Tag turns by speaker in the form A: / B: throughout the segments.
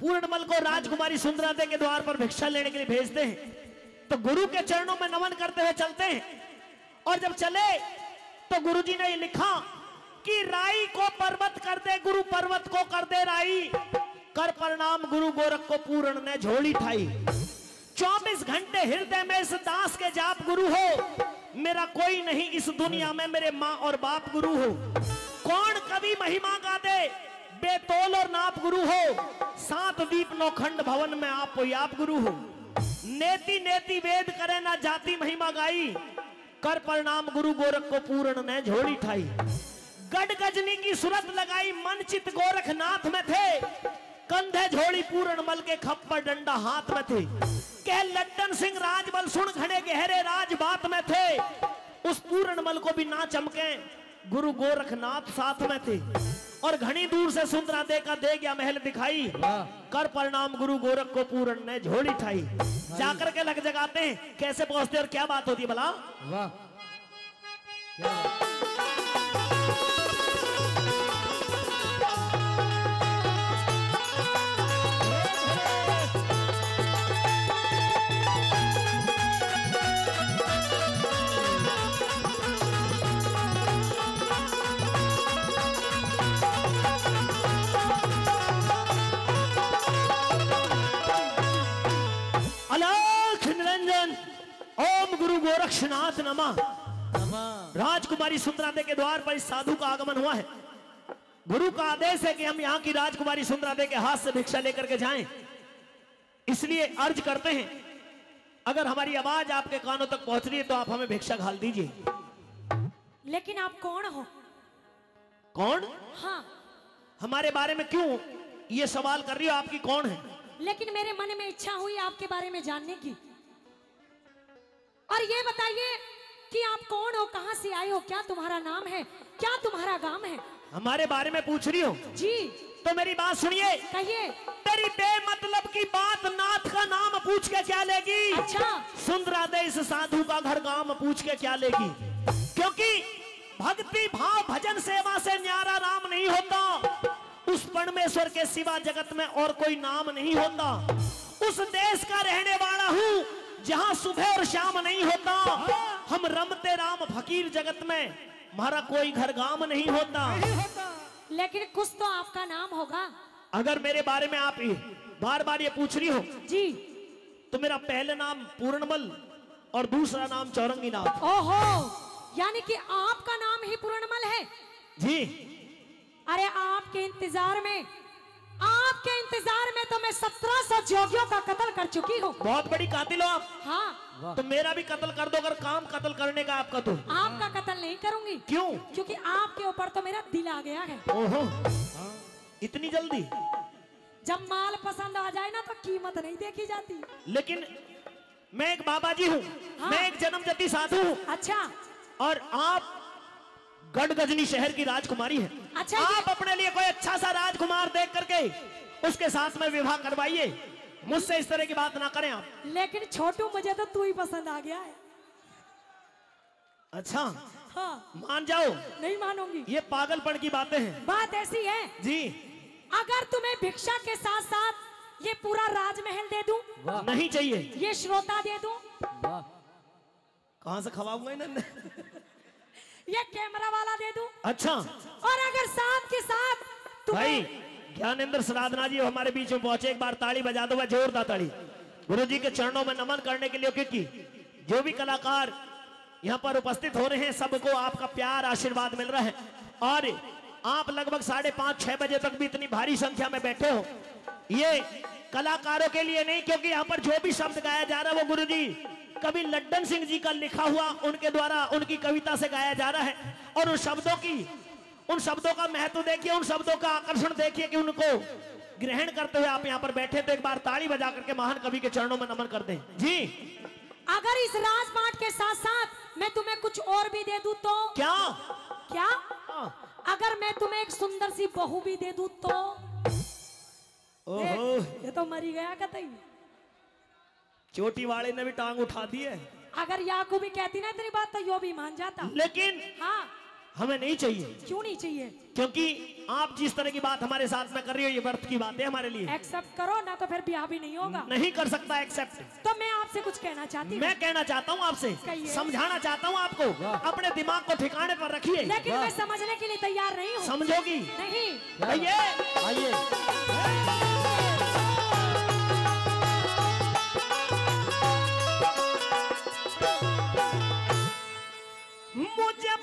A: पूर्णमल को राजकुमारी सुंदरादे के द्वार पर भिक्षा लेने के लिए भेजते हैं। तो गुरु के चरणों में नमन करते हुए चलते हैं। और जब चले तो गुरुजी ने लिखा कि राई को पर्वत कर दे, गुरु पर्वत को कर दे राई। कर प्रणाम गुरु गोरख को पूर्ण ने झोली ठाई। चौबीस घंटे हृदय में इस दास के जाप गुरु हो। मेरा कोई नहीं इस दुनिया में, मेरे माँ और बाप गुरु हो। कौन कभी महिमा गा दे बेतोल और नाप गुरु हो। सात दीप नौखंड भवन में आप आप गुरु हो। नेति नेति वेद करे ना जाति महिमा गाई। कर प्रणाम गुरु गोरख को पूर्ण ने झोली ठाई। गढ़ गजनी की सूरत लगाई, मन चित गोरखनाथ में थे। कंधे झोड़ी पूर्ण मल के खप्पर डंडा हाथ में थे। कह लड्डन सिंह राजबल सुन घने गहरे राज बात में थे। उस पूर्ण मल को भी ना चमके। गुरु गोरखनाथ साथ में थे। और घनी दूर से सुंदरा देखा का दे गया महल दिखाई। कर परिणाम गुरु गोरख को पूरण ने झोली ठाई। जाकर के लग जगाते हैं कैसे पहुँचते और क्या बात होती है भला?
B: वाह।
A: नमः।
B: नमः
A: राजकुमारी सुंदरादे के द्वार पर इस साधु का आगमन हुआ है। गुरु का आदेश है कि हम यहाँ की राजकुमारी सुंदरादे के हाथ से भिक्षा लेकर के जाएँ। इसलिए अर्ज़ करते हैं अगर हमारी आवाज़ आपके कानों तक पहुँच रही है तो आप हमें भिक्षा घाल दीजिए।
C: लेकिन आप कौन हो?
A: कौन?
C: हाँ।
A: हमारे बारे में क्यों ये सवाल कर रही हो? आपकी कौन है?
C: लेकिन मेरे मन में इच्छा हुई आपके बारे में जानने की। और ये बताइए कि आप कौन हो कहाँ से आए हो? क्या तुम्हारा नाम है? क्या तुम्हारा गाँव है?
A: हमारे बारे में पूछ रही हो।
C: जी।
A: तो मेरी बात सुनिए।
C: कहिए।
A: तेरी बेमतलब की बात नाथ का नाम पूछ के क्या लेगी?
C: अच्छा।
A: सुंदरा दे इस साधु का घर गाँव पूछ के क्या लेगी? क्योंकि भक्ति भाव भजन सेवा से न्यारा राम नहीं होता। उस परमेश्वर के सिवा जगत में और कोई नाम नहीं होता। उस देश का रहने वाला हूँ। जहाँ सुबह और शाम नहीं होता हम रमते राम फकीर जगत में। हमारा कोई घर गाँव नहीं होता।
C: लेकिन कुछ तो आपका नाम होगा।
A: अगर मेरे बारे में आप बार बार ये पूछ रही हो
C: जी।
A: तो मेरा पहला नाम पूर्णमल और दूसरा नाम चौरंगी नाम
C: ओहो यानी कि आपका नाम ही पूर्णमल है?
A: जी।
C: अरे आपके इंतज़ार में आपके इंतज़ार में सत्रह सौ जोगियों का कत्ल कर चुकी हूँ।
A: बहुत बड़ी कातिल हो आप।
C: हाँ।
A: तो मेरा भी कत्ल कर दो अगर काम कत्ल करने का आपका तो।
C: आपका कत्ल नहीं करूँगी।
A: क्यों?
C: क्योंकि आपके ऊपर तो मेरा दिल आ गया है।
A: ओहो। इतनी जल्दी?
C: जब माल पसंद आ जाए ना तो कीमत नहीं देखी जाती।
A: लेकिन मैं एक बाबा जी हूँ।
C: हाँ।
A: मैं एक जन्मजती साधु हूँ।
C: अच्छा।
A: और आप गढ़ गजनी शहर की राजकुमारी है।
C: अच्छा,
A: आप अपने लिए कोई अच्छा सा राजकुमार देख करके उसके साथ में विवाह करवाइए। मुझसे इस तरह की बात ना करें आप।
C: लेकिन छोटू मुझे तो तू ही पसंद आ गया है।
A: अच्छा
C: हाँ।
A: मान जाओ।
C: नहीं मानूँगी।
A: ये पागलपन की बातें हैं।
C: बात ऐसी है।
A: जी।
C: अगर तुम्हें भिक्षा के साथ साथ ये पूरा राजमहल दे दूँ
A: नहीं चाहिए।
C: ये श्रोता दे दूँ
B: वाह।
A: कहाँ से खवाऊँगा इन्हें
C: ये कैमरा वाला दे दूँ।
A: अच्छा।
C: और अगर साथ के साथ तुम्हें
A: ज्ञानेंद्र साधना जी हमारे बीच में पहुँचे, एक बार ताली बजा दो भाई जोरदार ताली। गुरु जी के चरणों में नमन करने के लिए क्योंकि जो भी कलाकार यहाँ पर उपस्थित हो रहे हैं, सबको आपका प्यार, आशीर्वाद मिल रहा है। और आप लगभग साढ़े पाँच, छह बजे तक भी इतनी भारी संख्या में बैठे हो। ये कलाकारों के लिए नहीं, क्योंकि यहाँ पर जो भी शब्द गाया जा रहा है, वो गुरु जी कभी लड्डन सिंह जी का लिखा हुआ, उनके द्वारा उनकी कविता से गाया जा रहा है। और उन शब्दों की उन शब्दों का महत्व देखिए उन शब्दों का आकर्षण देखिए कि उनको ग्रहण करते हुए आप यहाँ पर बैठे तो एक बार ताली बजा करके महान कवि के चरणों में नमन कर दें। जी।
C: अगर इस राजपाट के साथ साथ मैं तुम्हें कुछ और भी दे दूँ तो?
A: क्या?
C: क्या?
A: हाँ।
C: अगर मैं तुम्हें एक सुंदर सी बहू भी दे दूँ तो?
A: ओहो।
C: ये तो मरी गया कतई।
A: चोटी वाले ने भी टांग उठा दी है।
C: अगर याकू भी कहती ना तेरी बात तो यो भी मान जाता।
A: लेकिन
C: हाँ।
A: हमें नहीं चाहिए।
C: क्यों नहीं चाहिए?
A: क्योंकि आप जिस तरह की बात हमारे साथ में कर रही हो ये व्यर्थ की बात है हमारे लिए।
C: एक्सेप्ट करो ना तो फिर ब्याह भी नहीं होगा।
A: नहीं कर सकता एक्सेप्ट
C: तो मैं आपसे कुछ कहना चाहती हूँ।
A: मैं कहना चाहता हूँ आपसे समझाना चाहता हूँ आपको अपने दिमाग को ठिकाने पर रखिए।
C: लेकिन मैं समझने के लिए तैयार नहीं हूँ।
A: समझोगी?
C: नहीं।
A: कहिए।
B: आइए।
A: मुझे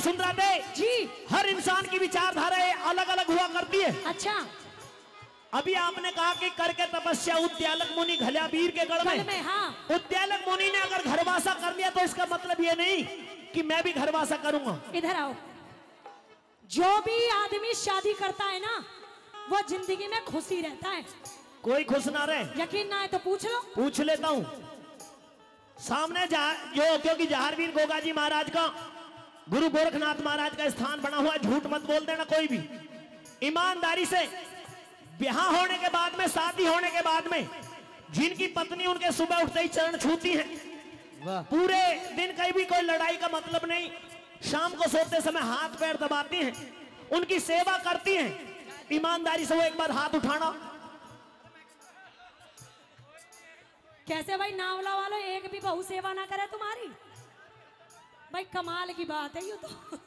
A: सुंदरा दे
C: जी।
A: हर इंसान की विचारधाराएँ अलग अलग हुआ करती है।
C: अच्छा।
A: अभी आपने कहा कि करके तपस्या उद्यालक मुनि घलियाबीर के गढ़ में।
C: में हाँ।
A: उद्यालक मुनि ने अगर घरवासा कर लिया तो इसका मतलब ये नहीं कि मैं भी घरवासा करूँगा।
C: इधर आओ। जो भी आदमी शादी करता है ना वो ज़िंदगी में खुशी रहता है।
A: कोई खुश ना रहे।
C: यकीन ना है तो पूछ लो।
A: पूछ लेता हूँ। सामने जहा- जो क्योंकि जहारवीर गोगा जी महाराज का गुरु गोरखनाथ महाराज का स्थान बना हुआ झूठ मत बोल देना कोई भी। ईमानदारी से ब्याह होने के बाद में शादी होने के बाद में जिनकी पत्नी उनके सुबह उठते ही चरण छूती है पूरे दिन कहीं भी कोई लड़ाई का मतलब नहीं। शाम को सोते समय हाथ पैर दबाती हैं उनकी सेवा करती हैं। ईमानदारी से वो एक बार हाथ उठाना।
C: कैसे भाई नावला वालों एक भी बहु सेवा ना करे तुम्हारी? भाई कमाल की बात है ये तो।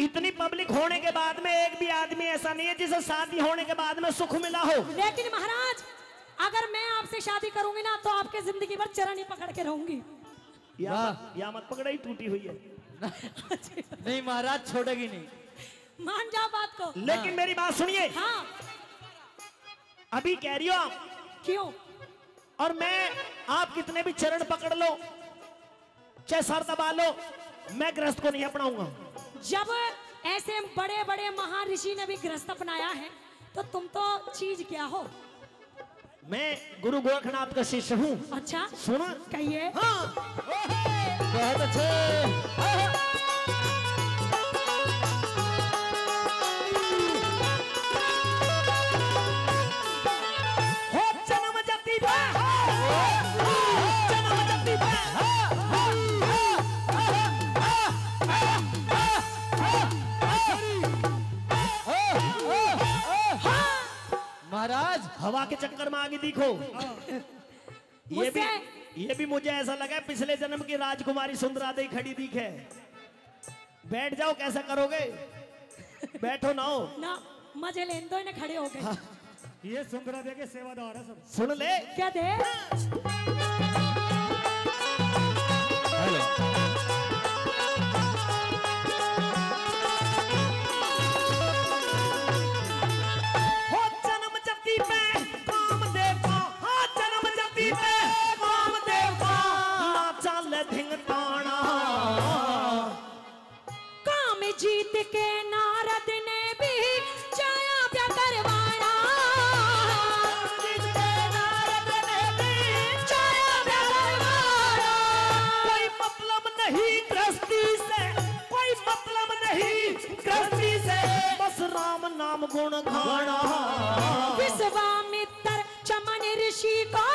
A: इतनी पब्लिक होने के बाद में एक भी आदमी ऐसा नहीं है जिसे शादी होने के बाद में सुख मिला हो।
C: लेकिन महाराज अगर मैं आपसे शादी करूँगी ना तो आपके ज़िंदगी भर चरण ही पकड़ के रहूँगी।
A: या या मत पकड़ा ही टूटी हुई है।
B: नहीं महाराज छोड़ेगी नहीं।
C: मान जाओ बात को।
A: लेकिन मेरी बात सुनिए।
C: हाँ।
A: अभी कह रही हो आप?
C: क्यों?
A: और मैं आप कितने भी चरण पकड़ लो चाहे सर दबा लो। मैं ग्रस्त को नहीं अपनाऊँगा।
C: जब ऐसे बड़े बड़े महर्षि ने भी ग्रस्त अपनाया है तो तुम तो चीज़ क्या हो?
A: मैं गुरु गोरखनाथ का शिष्य हूँ।
C: अच्छा।
A: सुना?
C: कहिए।
A: हाँ।
B: बहुत अच्छे। महाराज
A: हवा के चक्कर में आगे दिखो। ये भी ये भी मुझे ऐसा लगा पिछले जन्म की राजकुमारी सुंदरा दे खड़ी दिखे बैठ जाओ कैसा करोगे? बैठो ना हो
C: ना मज़े लेन दो इन्हें खड़े हो गए।
D: ये सुंदरा दे के सेवादार है सब।
A: सुन ले।
C: क्या दे?
A: काम जीत
C: के नारद ने भी चाया प्या करवाना चाया प्या करवाना
A: कोई मतलब नहीं गृहस्थी से कोई मतलब नहीं गृहस्थी से। बस राम नाम गुण गाना।
C: विश्वामित्र चमन ऋषि को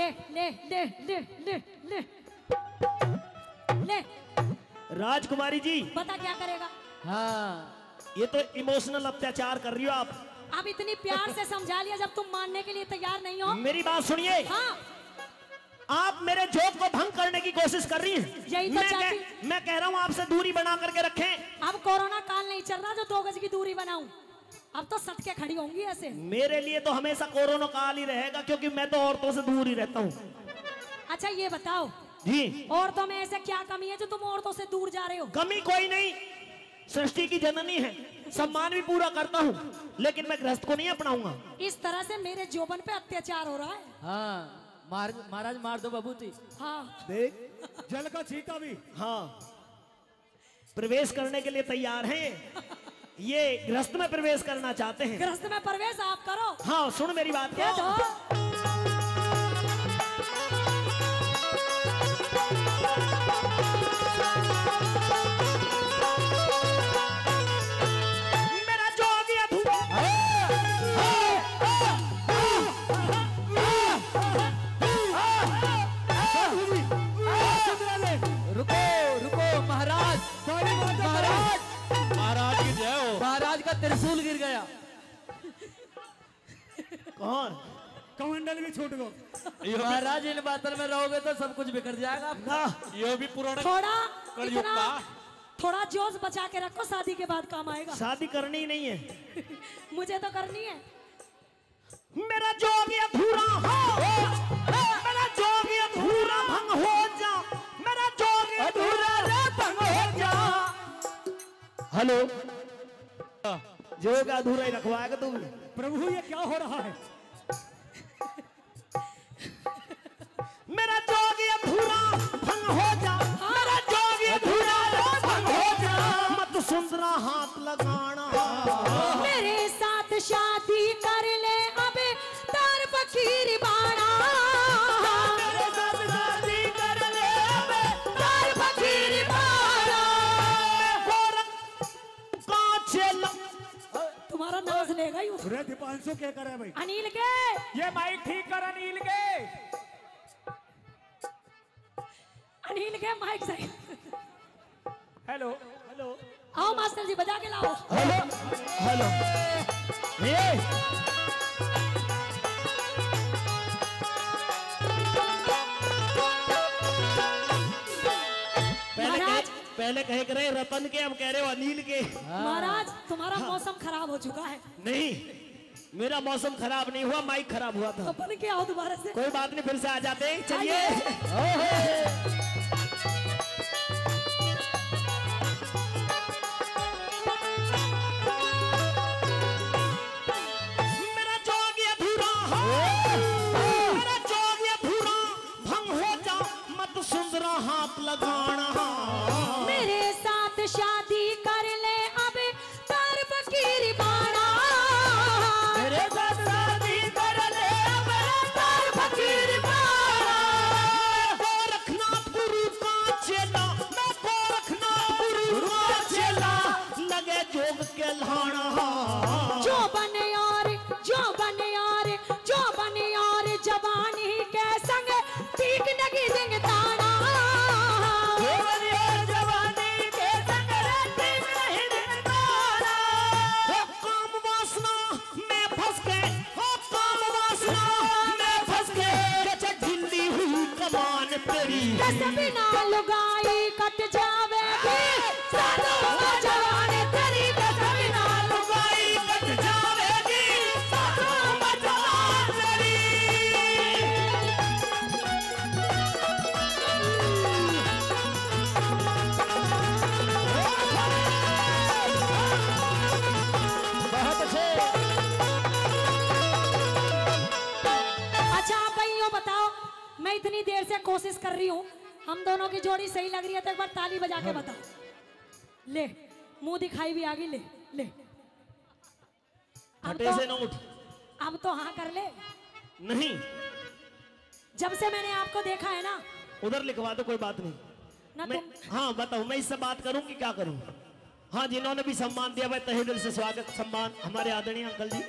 C: ले ले ले ले ले ले ले
A: राजकुमारी जी।
C: पता क्या करेगा?
B: हाँ
A: ये तो इमोशनल अत्याचार कर रही हो आप।
C: अब इतनी प्यार से समझा लिया जब तुम मानने के लिए तैयार नहीं हो।
A: मेरी बात सुनिए।
C: हाँ।
A: आप मेरे जोक को भंग करने की कोशिश कर रही हैं।
C: यही तो
A: मैं, कह, मैं कह रहा हूँ आपसे दूरी बना करके रखें।
C: अब कोरोना काल नहीं चल रहा जो दो गज की दूरी बनाऊँ। अब तो सट के खड़ी होंगी ऐसे।
A: मेरे लिए तो हमेशा कोरोना काल ही रहेगा क्योंकि मैं तो औरतों से दूर ही रहता हूँ।
C: अच्छा ये बताओ
A: जी।
C: औरतों में ऐसे क्या कमी है जो तुम औरतों से दूर जा रहे हो?
A: कमी कोई नहीं। सृष्टि की जननी है। सम्मान भी पूरा करता हूँ लेकिन मैं गृहस्थ को नहीं अपनाऊँगा।
C: इस तरह से मेरे जोबन पे अत्याचार हो रहा है।
B: हाँ मार महाराज मार दो बबूती
C: हाँ।
A: देख
D: जल का छीका भी।
A: हाँ। प्रवेश करने के लिए तैयार हैं। ये गृहस्थ में प्रवेश करना चाहते हैं।
C: गृहस्थ में प्रवेश आप करो।
A: हाँ सुन मेरी बात
C: क्या
A: कौन?
D: कमंडल भी छूट गो।
B: महाराज इन बातों में रहोगे तो सब कुछ बिखर जाएगा
A: ना।
E: यो भी पुराना
C: थोड़ा
E: कलयुग
C: इतना थोड़ा जोश बचा के रखो शादी के बाद काम आएगा।
A: शादी करनी ही नहीं है।
C: मुझे तो करनी है।
A: मेरा जोगी अधूरा हो। मेरा जोगी अधूरा भंग हो जा। मेरा जो भी अधूरा रे भंग हो जा। हेलो। जोग अधूरा ही रखवाएगा तू।
D: प्रभु ये क्या हो रहा है?
A: मेरा जोगी अधूरा भंग हो जा। मेरा जोगी अधूरा भंग हो जा। मत सुंदरा हाथ लगाना।
C: मेरे साथ शादी
D: रे दीपांशु क्या करे भाई?
C: अनिल के।
D: ये माइक ठीक कर अनिल के।
C: अनिल के माइक सही।
D: हेलो।
A: हेलो।
C: आओ मास्टर जी बजा के लाओ।
A: हेलो। हेलो। ये। पहले कहे कर रहे रतन के हम कह रहे हो अनिल के।
C: महाराज तुम्हारा मौसम खराब हो चुका है।
A: नहीं मेरा मौसम खराब नहीं हुआ माइक खराब हुआ था।
C: अपन क्या के आओ दोबारा से?
A: कोई बात नहीं फिर से आ जाते हैं। चलिए।
C: आवाज़ तेरी दस बिना लुगाई कट जावे। साधु। जवान तेरी इतनी देर से कोशिश कर रही हूँ। हम दोनों की जोड़ी सही लग रही है तो एक बार ताली बजा के बताओ। ले मुँह दिखाई भी आ गई ले ले। अब
A: से
C: तो,
A: न उठ
C: अब तो हाँ कर ले।
A: नहीं।
C: जब से मैंने आपको देखा है ना।
A: उधर लिखवा दो कोई बात नहीं।
C: ना
A: मैं
C: तुम
A: हाँ बताओ मैं इससे बात करूँ कि क्या करूँ? हाँ जिन्होंने भी सम्मान दिया भाई तहे दिल से स्वागत सम्मान। हमारे आदरणीय अंकल जी।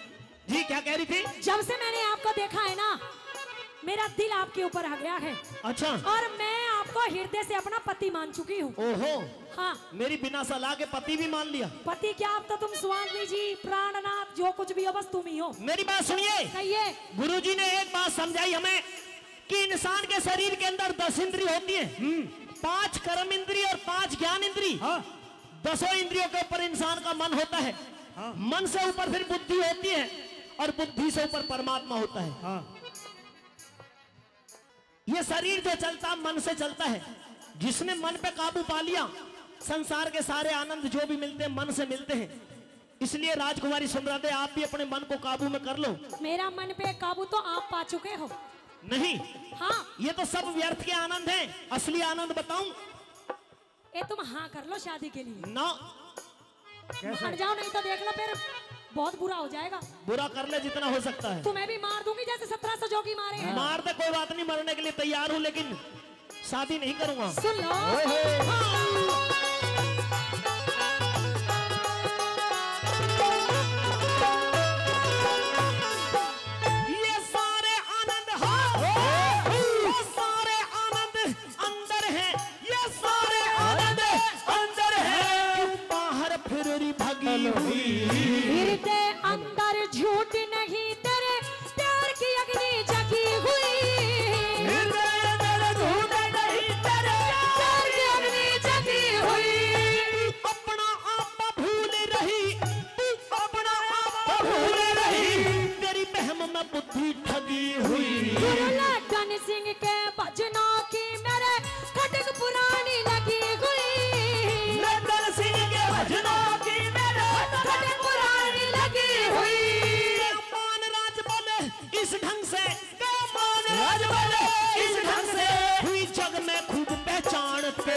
A: जी क्या कह रही थी?
C: जब से मैंने आपको देखा है ना मेरा दिल आपके ऊपर आ गया है।
A: अच्छा।
C: और मैं आपको हृदय से अपना पति मान चुकी हूँ।
A: ओहो।
C: हाँ।
A: मेरी बिना सलाह के पति भी मान लिया।
C: पति क्या आप तो तुम स्वामी जी प्राणनाथ जो कुछ भी हो बस तुम ही। हो
A: मेरी बात सुनिए।
C: कहिए।
A: गुरु जी ने एक बात समझाई हमें कि इंसान के शरीर के अंदर दस इंद्री होती है। पाँच कर्म इंद्री और पाँच ज्ञान इंद्री
D: हाँ।
A: दसों इंद्रियों के ऊपर इंसान का मन होता है।
D: हाँ।
A: मन से ऊपर फिर बुद्धि होती है और बुद्धि से ऊपर परमात्मा होता है।
D: हाँ।
A: ये शरीर जो चलता मन से चलता है। जिसने मन पे काबू पा लिया संसार के सारे आनंद जो भी मिलते हैं मन से मिलते हैं। इसलिए राजकुमारी सुमरादे आप भी अपने मन को काबू में कर लो।
C: मेरा मन पे काबू तो आप पा चुके हो।
A: नहीं
C: हाँ।
A: ये तो सब व्यर्थ के आनंद हैं। असली आनंद बताऊँ?
C: ये तुम हाँ कर लो शादी के लिए।
A: ना।
C: हट जाओ नहीं तो देख लो फिर। बहुत बुरा हो जाएगा।
A: बुरा कर ले जितना हो सकता है।
C: तुम्हें भी मार दूँगी जैसे सत्रह सौ जोगी मारे हैं।
A: मार दे कोई बात नहीं मरने के लिए तैयार हूँ लेकिन शादी नहीं करूँगा।
C: सुन लो।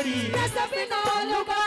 A: पहचान तेरी